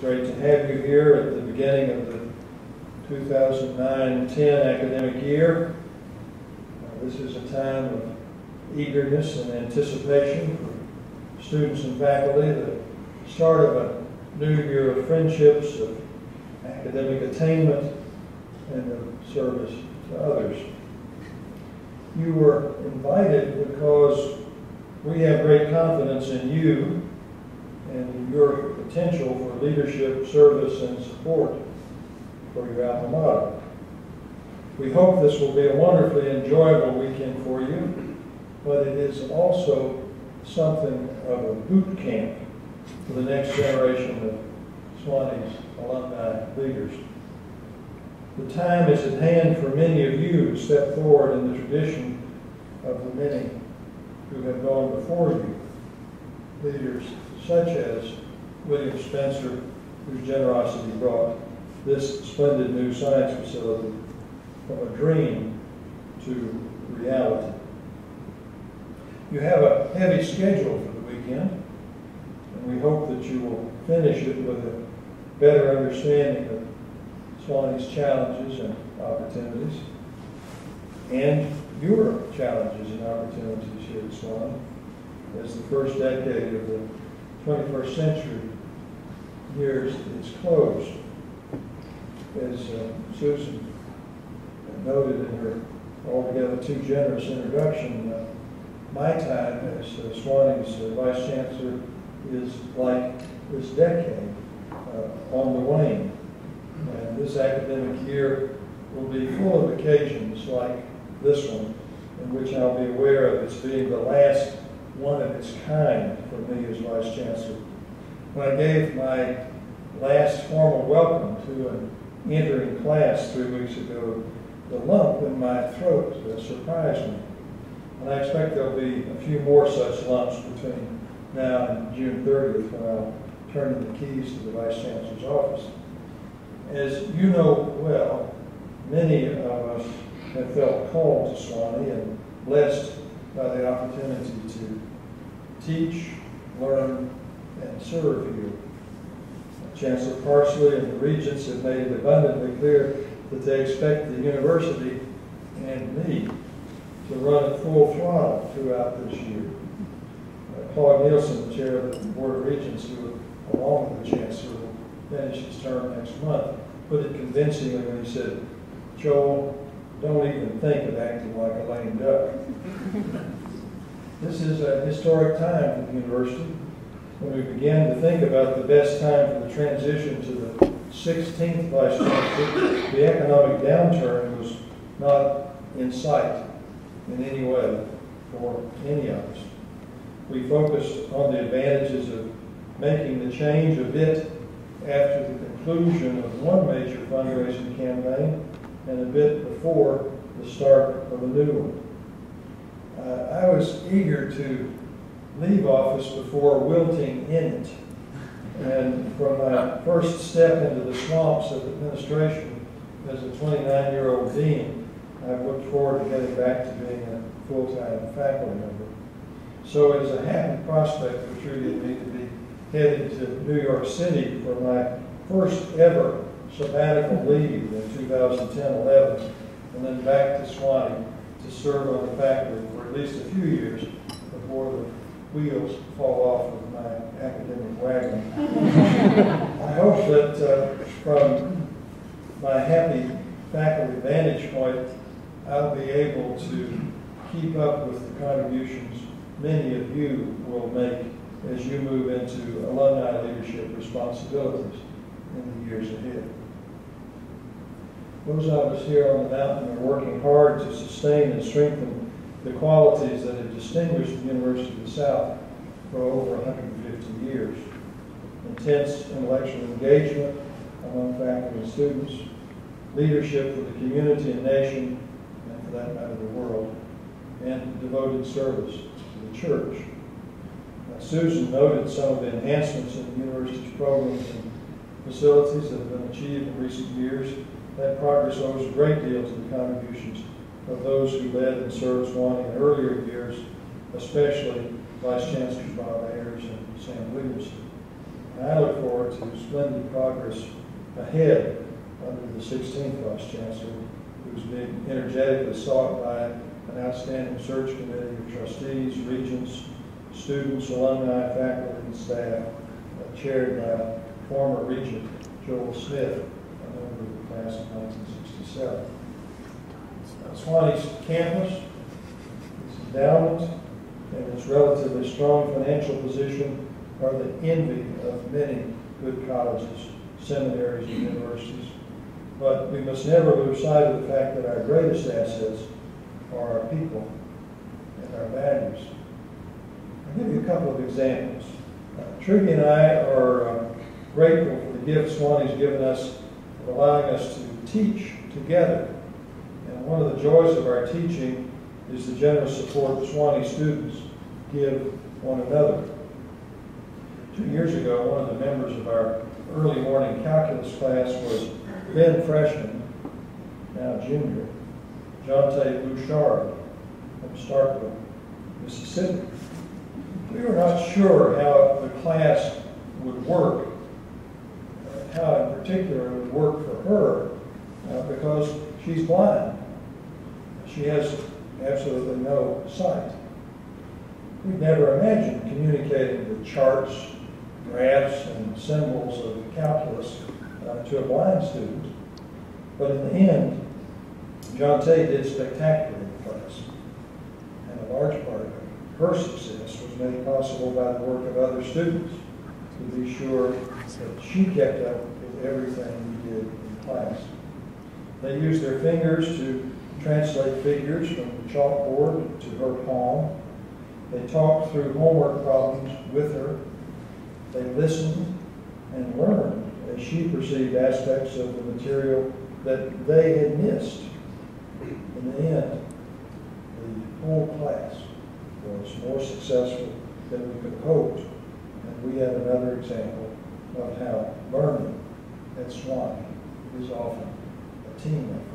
great to have you here at the beginning of the 2009-10 academic year. Uh, This is a time of eagerness and anticipation for students and faculty, the start of a new year of friendships, of academic attainment, and of service to others. You were invited because we have great confidence in you and your potential for leadership, service, and support for your alma mater. We hope this will be a wonderfully enjoyable weekend for you, but it is also something of a boot camp for the next generation of Sewanee's alumni leaders. The time is at hand for many of you to step forward in the tradition of the many who have gone before you, leaders such as William Spencer, whose generosity brought this splendid new science facility from a dream to reality. You have a heavy schedule for the weekend, and we hope that you will finish it with a better understanding of Sewanee's challenges and opportunities, and your challenges and opportunities here at Sewanee as the first decade of the 21st century years is closed. As uh, Susan noted in her altogether too generous introduction, uh, my time as uh, uh, Vice Chancellor is like this decade uh, on the wane. And this academic year will be full of occasions like this one, in which I'll be aware of its being the last one of its kind for me as Vice Chancellor. When I gave my last formal welcome to an entering class three weeks ago, the lump in my throat uh, surprised me. And I expect there'll be a few more such lumps between now and June 30th when I'll turn in the keys to the Vice Chancellor's office. As you know well, many of us have felt called to Sewanee and blessed by the opportunity to teach, learn, and serve here. Chancellor Parsley and the Regents have made it abundantly clear that they expect the university and me to run at full throttle throughout this year. Uh, Claude Nielsen, the chair of the Board of Regents, who along with the Chancellor will finish his term next month, put it convincingly when he said, Joel, don't even think of acting like a lame duck. this is a historic time for the university when we began to think about the best time for the transition to the 16th vice chancellor, the economic downturn was not in sight in any way for any of us. We focused on the advantages of making the change a bit after the conclusion of one major fundraising campaign and a bit before the start of a new one. Uh, I was eager to leave office before wilting in it. And from my first step into the swamps of administration as a 29-year-old dean, I've looked forward to getting back to being a full-time faculty member. So it is a happy prospect for Trudy and me to be headed to New York City for my first ever sabbatical leave in 2010-11, and then back to Sewanee to serve on the faculty for at least a few years before the wheels fall off of my academic wagon. I hope that uh, from my happy faculty vantage point, I'll be able to keep up with the contributions many of you will make as you move into alumni leadership responsibilities in the years ahead. Those of us here on the mountain are working hard to sustain and strengthen the qualities that have distinguished the University of the South for over 150 years. Intense intellectual engagement among faculty and students, leadership for the community and nation, and for that matter, the world, and devoted service to the church. Now, Susan noted some of the enhancements in the university's programs and facilities that have been achieved in recent years. That progress owes a great deal to the contributions of those who led and served Sewanee in earlier years, especially Vice Chancellors Bob Ayres and Sam Williamson. And I look forward to splendid progress ahead under the 16th Vice Chancellor, who's been energetically sought by an outstanding search committee of trustees, regents, students, alumni, faculty, and staff, uh, chaired by former Regent Joel Smith, a member of the class of 1967. Sewanee's campus, its endowment, and its relatively strong financial position are the envy of many good colleges, seminaries, and universities. But we must never lose sight of the fact that our greatest assets are our people and our values. I'll give you a couple of examples. Uh, Trudy and I are uh, grateful for the gift Sewanee's given us of allowing us to teach together. And one of the joys of our teaching is the generous support the Sewanee students give one another. Two years ago, one of the members of our early morning calculus class was then freshman, now junior, Jonte Bouchard from Starkville, Mississippi. We were not sure how the class would work, uh, how in particular it would work for her, uh, because she's blind. She has absolutely no sight. We'd never imagined communicating the charts, graphs, and symbols of calculus uh, to a blind student. But in the end, John Tate did spectacularly in class. And a large part of her success was made possible by the work of other students to be sure that she kept up with everything we did in class. They used their fingers to translate figures from the chalkboard to her palm. They talked through homework problems with her. They listened and learned as she perceived aspects of the material that they had missed. In the end, the whole class was more successful than we could hope. And we have another example of how learning at Swan is often a team effort.